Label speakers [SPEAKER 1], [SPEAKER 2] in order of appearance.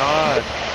[SPEAKER 1] god.